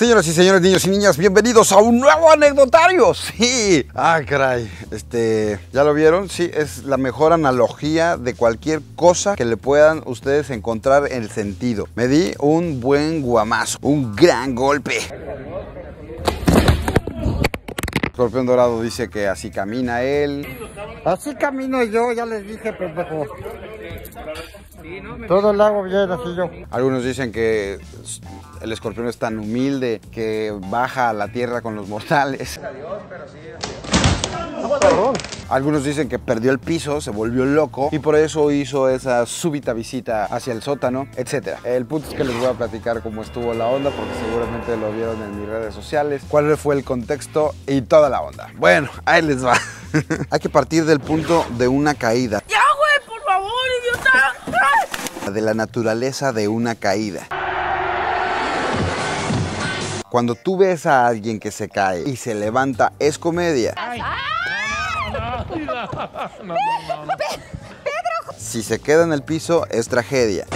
Señoras y señores, niños y niñas, bienvenidos a un nuevo anecdotario. Sí. Ay, caray. Este, ¿ya lo vieron? Sí, es la mejor analogía de cualquier cosa que le puedan ustedes encontrar en el sentido. Me di un buen guamazo, un gran golpe. Escorpión Dorado dice que así camina él. Así camino yo, ya les dije, pendejo. Todo lo hago bien, así yo. Algunos dicen que el escorpión es tan humilde que baja a la tierra con los mortales. Algunos dicen que perdió el piso, se volvió loco y por eso hizo esa súbita visita hacia el sótano, etc. El punto es que les voy a platicar cómo estuvo la onda porque seguramente lo vieron en mis redes sociales, cuál fue el contexto y toda la onda. Bueno, ahí les va. Hay que partir del punto de una caída. ¡Ya, De la naturaleza de una caída. Cuando tú ves a alguien que se cae y se levanta, es comedia. Si se queda en el piso, es tragedia.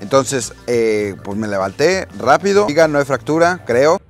Entonces, eh, pues me levanté rápido. Diga, no hay fractura, creo.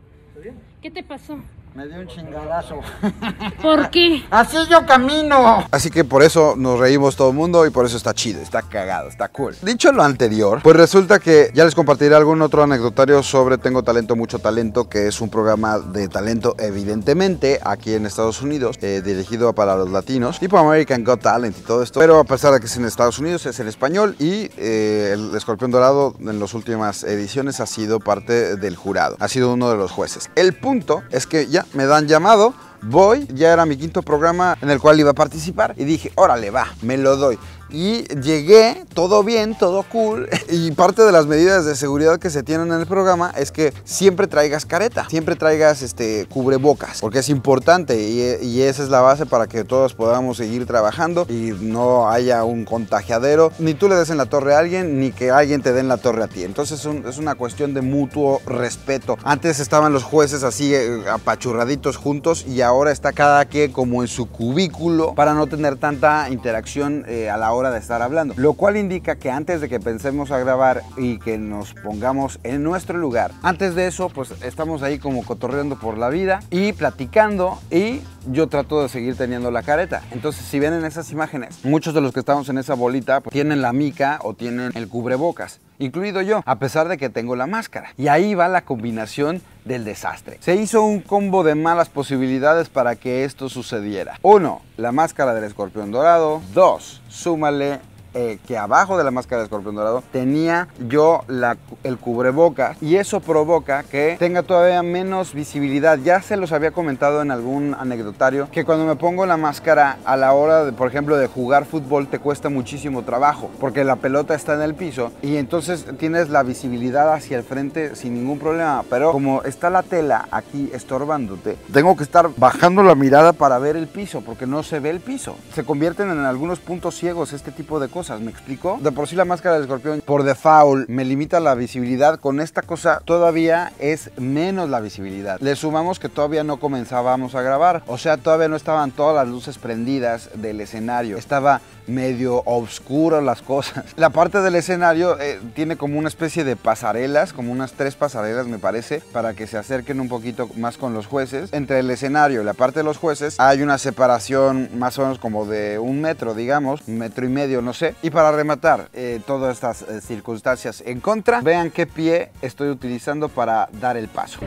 ¿Qué te pasó? Me dio un chingadazo. ¿Por qué? Así yo camino. Así que por eso nos reímos todo el mundo y por eso está chido, está cagado, está cool. Dicho lo anterior, pues resulta que ya les compartiré algún otro anecdotario sobre Tengo Talento, Mucho Talento, que es un programa de talento evidentemente aquí en Estados Unidos, eh, dirigido para los latinos, tipo American Got Talent y todo esto. Pero a pesar de que es en Estados Unidos, es en español y eh, el Escorpión Dorado en las últimas ediciones ha sido parte del jurado, ha sido uno de los jueces. El punto es que ya me dan llamado, voy, ya era mi quinto programa en el cual iba a participar y dije, órale, va, me lo doy. Y llegué, todo bien, todo cool. Y parte de las medidas de seguridad que se tienen en el programa es que siempre traigas careta, siempre traigas este cubrebocas, porque es importante y, y esa es la base para que todos podamos seguir trabajando y no haya un contagiadero, ni tú le des en la torre a alguien, ni que alguien te dé en la torre a ti. Entonces es, es una cuestión de mutuo respeto. Antes estaban los jueces así eh, apachurraditos juntos y ahora está cada quien como en su cubículo para no tener tanta interacción eh, a la hora de estar hablando. Lo cual indica que antes de que pensemos a grabar y que nos pongamos en nuestro lugar, antes de eso pues estamos ahí como cotorreando por la vida y platicando y yo trato de seguir teniendo la careta. Entonces si ven en esas imágenes, muchos de los que estamos en esa bolita pues, tienen la mica o tienen el cubrebocas incluido yo, a pesar de que tengo la máscara. Y ahí va la combinación del desastre. Se hizo un combo de malas posibilidades para que esto sucediera. Uno, la máscara del escorpión dorado. Dos, súmale eh, que abajo de la máscara de escorpión dorado tenía yo la- el cubrebocas y eso provoca que tenga todavía menos visibilidad. Ya se los había comentado en algún anecdotario que cuando me pongo la máscara a la hora, de, por ejemplo, de jugar fútbol te cuesta muchísimo trabajo porque la pelota está en el piso y entonces tienes la visibilidad hacia el frente sin ningún problema. Pero como está la tela aquí estorbándote, tengo que estar bajando la mirada para ver el piso porque no se ve el piso. Se convierten en algunos puntos ciegos este tipo de cosas, ¿me explico? De por sí la máscara del escorpión por default me limita la visibilidad, con esta cosa todavía es menos la visibilidad. Le sumamos que todavía no comenzábamos a grabar, o sea, todavía no estaban todas las luces prendidas del escenario, estaba medio oscuro las cosas. La parte del escenario eh, tiene como una especie de pasarelas, como unas tres pasarelas me parece, para que se acerquen un poquito más con los jueces. Entre el escenario y la parte de los jueces hay una separación más o menos como de un metro, digamos, un metro y medio, no sé. Y para rematar eh, todas estas eh, circunstancias en contra, vean qué pie estoy utilizando para dar el paso.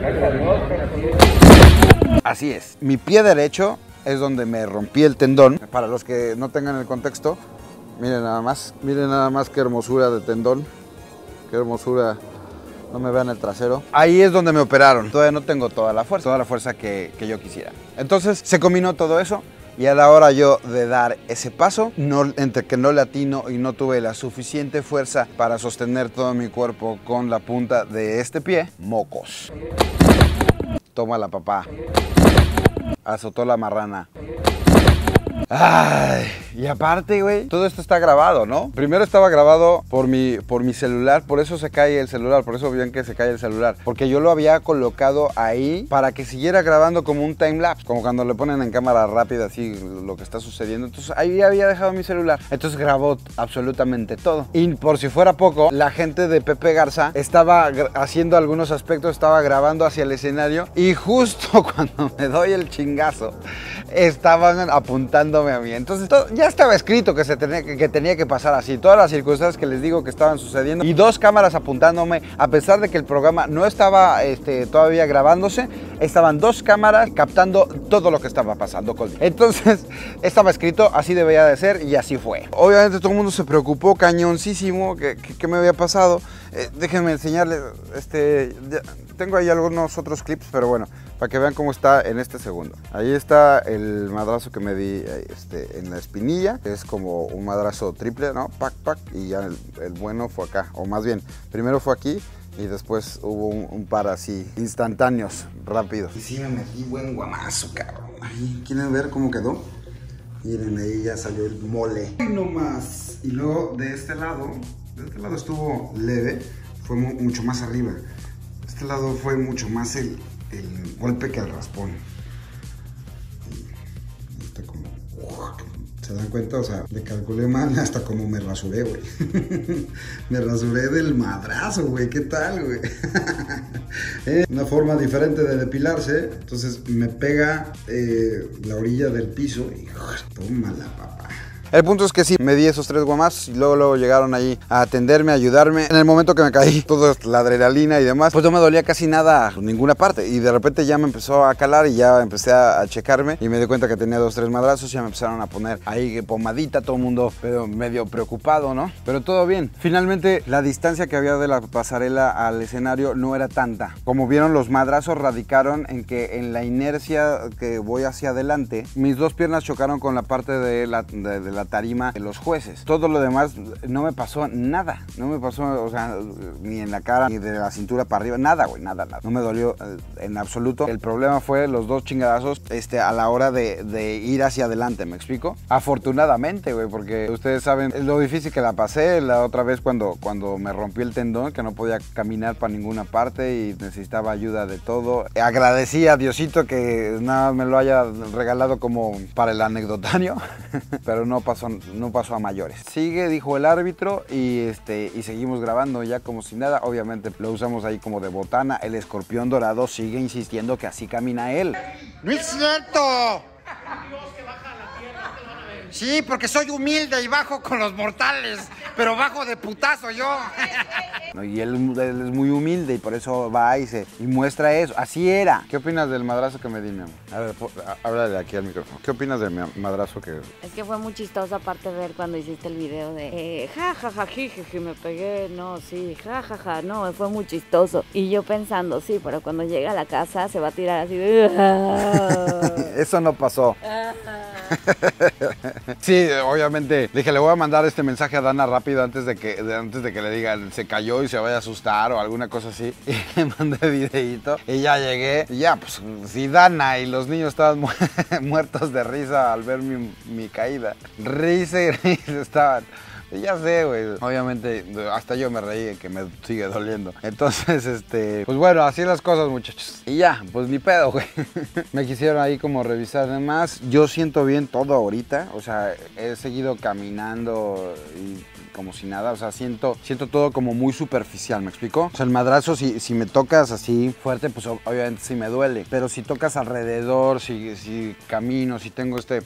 Así es. Mi pie derecho es donde me rompí el tendón. Para los que no tengan el contexto, miren nada más, miren nada más qué hermosura de tendón. Qué hermosura. No me vean el trasero. Ahí es donde me operaron. Todavía no tengo toda la fuerza, toda la fuerza que, que yo quisiera. Entonces se combinó todo eso. Y a la hora yo de dar ese paso, no, entre que no le atino y no tuve la suficiente fuerza para sostener todo mi cuerpo con la punta de este pie, mocos. Toma la papá. Azotó la marrana. Ay, Y aparte, güey, todo esto está grabado, ¿no? Primero estaba grabado por mi, por mi celular, por eso se cae el celular, por eso bien que se cae el celular. Porque yo lo había colocado ahí para que siguiera grabando como un time lapse, como cuando le ponen en cámara rápida así lo que está sucediendo. Entonces ahí había dejado mi celular. Entonces grabó absolutamente todo. Y por si fuera poco, la gente de Pepe Garza estaba haciendo algunos aspectos, estaba grabando hacia el escenario y justo cuando me doy el chingazo, estaban Entonces ya estaba escrito que, tenía, que, pasar así. Todas las circunstancias que les digo que estaban sucediendo y dos cámaras apuntándome, a pesar de que el programa no estaba este, todavía grabándose, estaban dos cámaras captando todo lo que estaba pasando conmigo. Entonces estaba escrito, así debía de ser y así fue. Obviamente todo el mundo se preocupó cañoncísimo que, me había pasado. Eh, déjenme enseñarles, este, tengo ahí algunos otros clips, pero bueno, para que vean cómo está en este segundo. Ahí está el madrazo que me di eh, este, en la espinilla, es como un madrazo triple, ¿no? Pac, pac, y ya el, el bueno fue acá, o más bien, primero fue aquí y después hubo un, un par así, instantáneos, rápidos. Y sí me metí buen guamazo, cabrón. Ahí, ¿quieren ver cómo quedó? Miren, ahí ya salió el mole. Y no más. Y luego de este lado, de este lado estuvo leve, fue mu- mucho más arriba. Este lado fue mucho más el, el golpe que el raspón. ¿Se dan cuenta? O sea, le calculé mal hasta como me rasuré, güey. me rasuré del madrazo, güey. ¿Qué tal, güey? Una forma diferente de depilarse. Entonces me pega eh, la orilla del piso y tómala, papá. El punto es que sí, me di esos tres guamazos y luego, luego llegaron ahí a atenderme, a ayudarme. En el momento que me caí, toda la adrenalina y demás, pues no me dolía casi nada, ninguna parte. Y de repente ya me empezó a calar y ya empecé a, a checarme y me di cuenta que tenía dos, tres madrazos. Ya me empezaron a poner ahí pomadita, todo el mundo pero medio preocupado, ¿no? Pero todo bien. Finalmente, la distancia que había de la pasarela al escenario no era tanta. Como vieron, los madrazos radicaron en que en la inercia que voy hacia adelante, mis dos piernas chocaron con la parte de, de la tarima de los jueces. Todo lo demás no me pasó nada. No me pasó, o sea, ni en la cara, ni de la cintura para arriba, nada, güey, nada, nada. No me dolió eh, en absoluto. El problema fue los dos chingadazos este, a la hora de, de ir hacia adelante, ¿me explico? Afortunadamente, güey, porque ustedes saben lo difícil que la pasé la otra vez cuando, cuando me rompí el tendón, que no podía caminar para ninguna parte y necesitaba ayuda de todo. Agradecí a Diosito que nada me lo haya regalado como para el anecdotario, pero no pasó, no pasó a mayores. Sigue, dijo el árbitro, y, este, y seguimos grabando ya como si nada. Obviamente lo usamos ahí como de botana. El escorpión dorado sigue insistiendo que así camina él. ¡No es cierto! Sí, porque soy humilde y bajo con los mortales, pero bajo de putazo yo. ¿no? Y él, él es muy humilde y por eso va y, se, y muestra eso. Así era. ¿Qué opinas del madrazo que me di, mi amor? A ver, po- a- háblale aquí al micrófono. ¿Qué opinas del madrazo que... Es que fue muy chistoso aparte ver cuando hiciste el video de eh, ja ja ja jijiji, me pegué, no, sí, ja ja ja, no, fue muy chistoso. Y yo pensando, sí, pero cuando llega a la casa se va a tirar así de. Eso no pasó. Sí, obviamente. Dije, le voy a mandar este mensaje a Dana rápido antes de que, antes de que le digan se cayó y se vaya a asustar o alguna cosa así. Y le mandé videito. Y ya llegué. Y ya, pues, si Dana y los niños estaban mu- muertos de risa al ver mi, mi caída. Risa y risa estaban. Ya sé, güey. Obviamente, hasta yo me reí que me sigue doliendo. Entonces, este, pues bueno, así las cosas, muchachos. Y ya, pues ni pedo, güey. me quisieron ahí como revisar de más. Yo siento bien todo ahorita. O sea, he seguido caminando y como si nada, o sea, siento, siento todo como muy superficial, ¿me explico? O sea, el madrazo, si, si me tocas así fuerte, pues ob- obviamente sí me duele, pero si tocas alrededor, si, si camino, si tengo este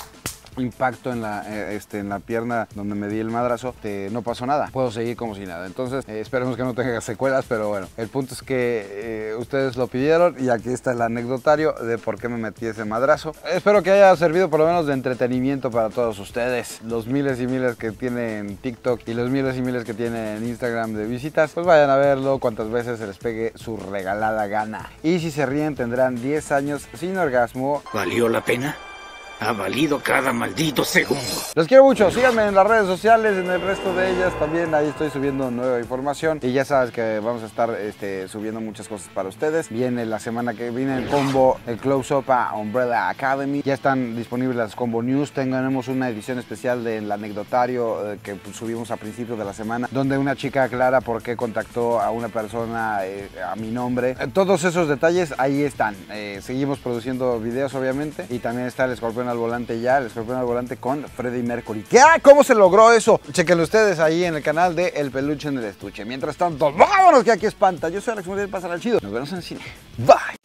impacto en la, eh, este, en la pierna donde me di el madrazo, no pasó nada. Puedo seguir como si nada. Entonces, eh, esperemos que no tenga secuelas, pero bueno, el punto es que eh, ustedes lo pidieron y aquí está el anecdotario de por qué me metí ese madrazo. Espero que haya servido por lo menos de entretenimiento para todos ustedes. Los miles y miles que tienen TikTok y los miles y miles que tienen Instagram de visitas, pues vayan a verlo cuantas veces se les pegue su regalada gana. Y si se ríen tendrán 10 años sin orgasmo ¿Valió la pena? Ha valido cada maldito segundo. Los quiero mucho, síganme en las redes sociales, en el resto de ellas también, ahí estoy subiendo nueva información y ya sabes que vamos a estar este, subiendo muchas cosas para ustedes. Viene la semana que viene el combo, el close up a Umbrella Academy, ya están disponibles las combo news, tenemos una edición especial del anecdotario eh, que pues, subimos a principios de la semana, donde una chica aclara por qué contactó a una persona eh, a mi nombre. Eh, Todos esos detalles ahí están. Seguimos produciendo videos obviamente y también está el escorpión al volante ya, el escorpión al volante con Freddie Mercury. ¿Qué? Ah, ¿Cómo se logró eso? Chequenlo ustedes ahí en el canal de El Peluche en el Estuche. Mientras tanto, vámonos que aquí espanta. Yo soy Alex Muriel, pásala chido. Nos vemos en el cine. Bye.